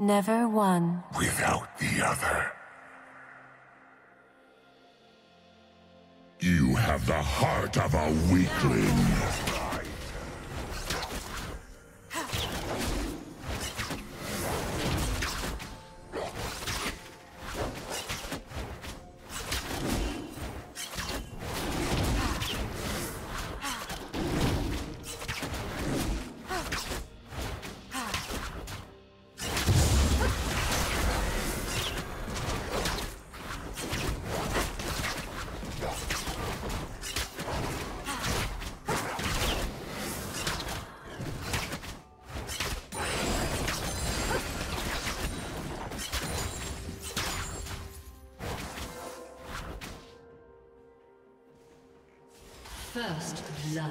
Never one. without the other. You have the heart of a weakling. First blood.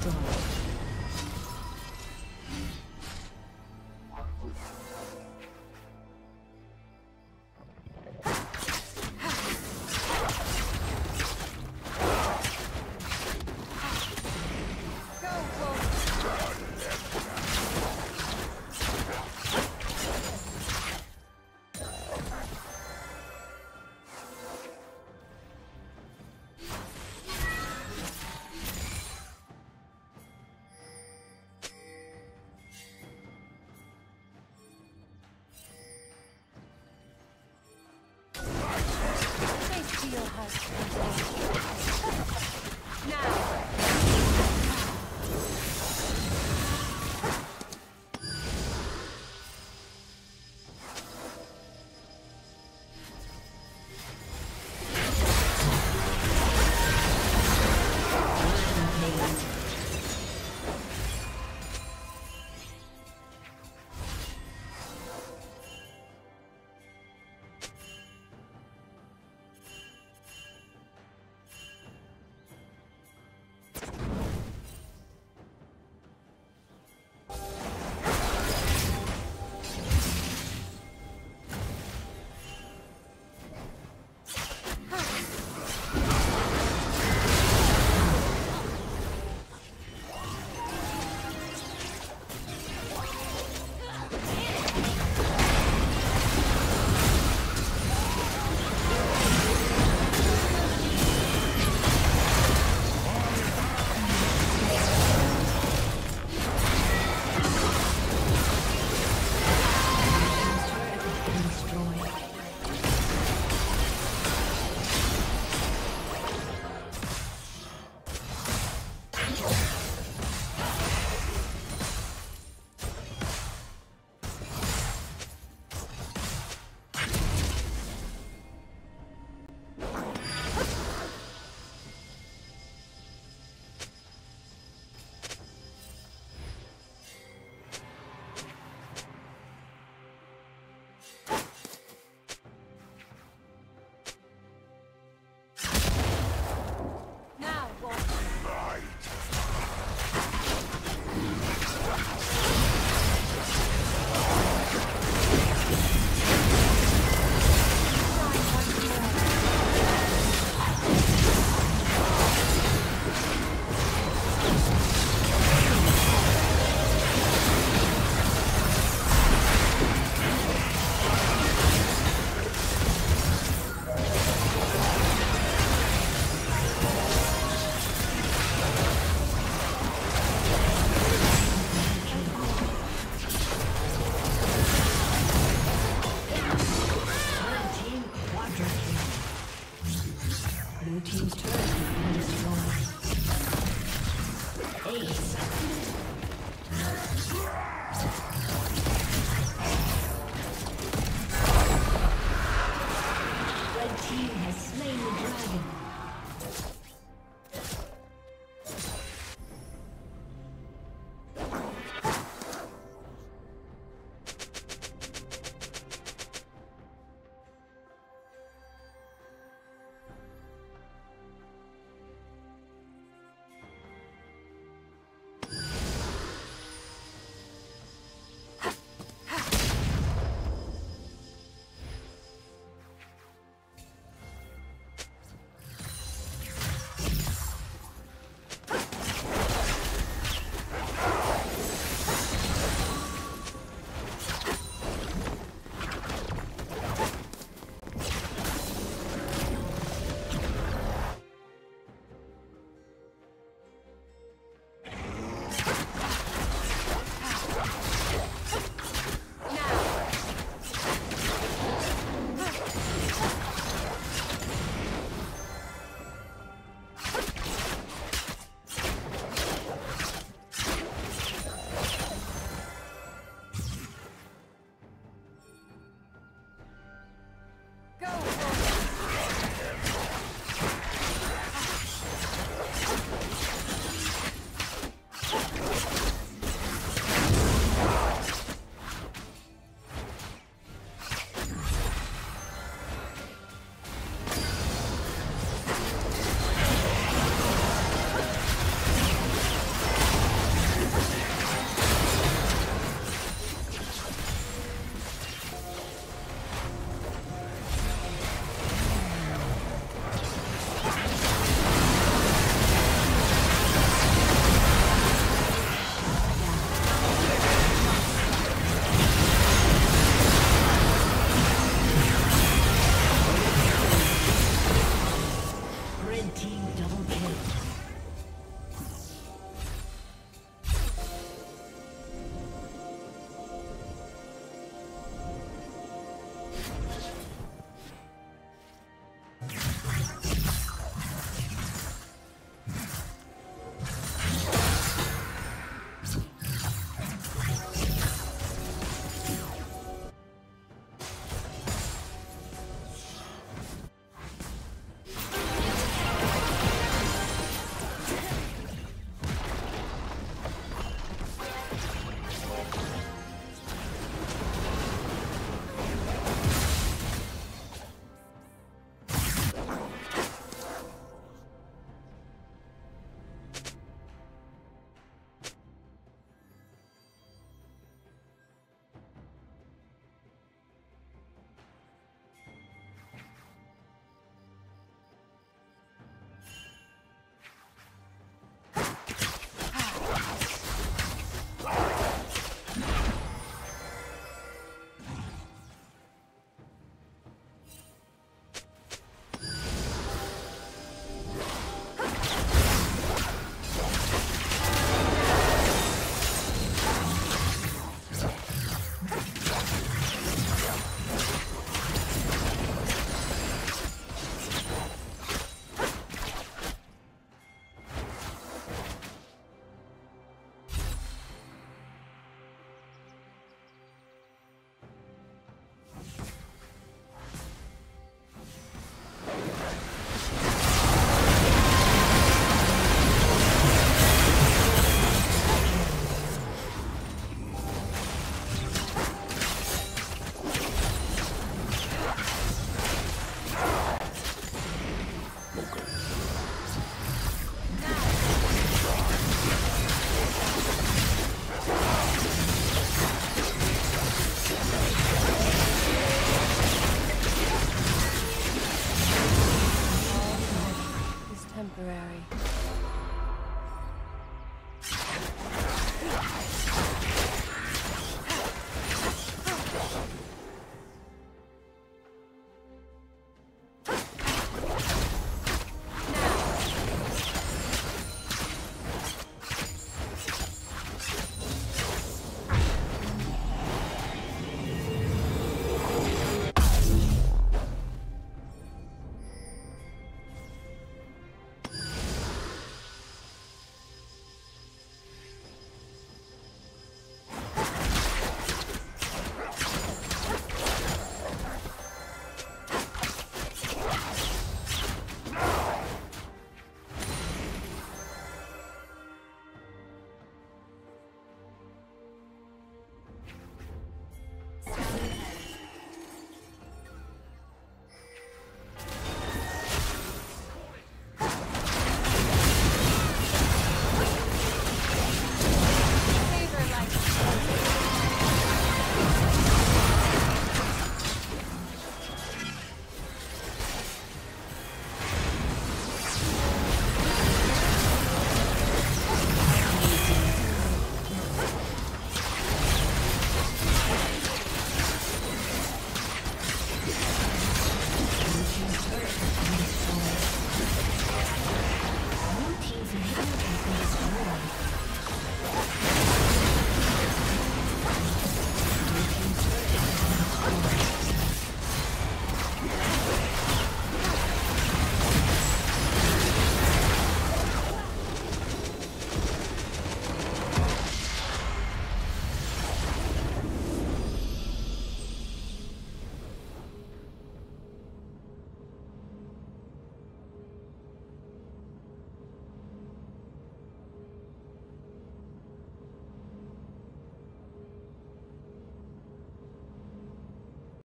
진짜.